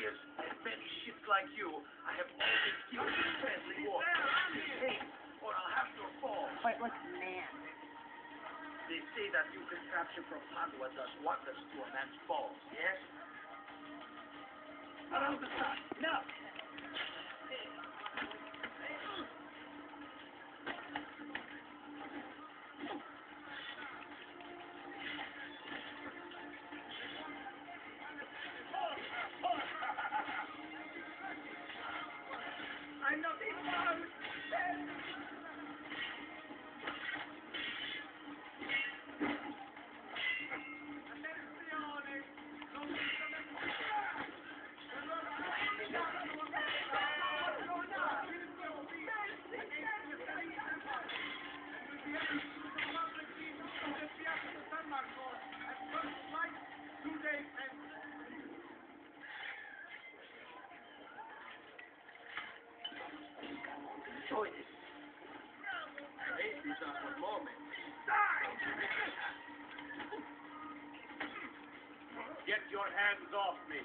years and many like you, I have always given you friendly war. Or I'll have your fall. Wait, what's man? They say that you can capture from Padua does wonders to a man's balls, yes? Around the sun. No. Get your hands off me.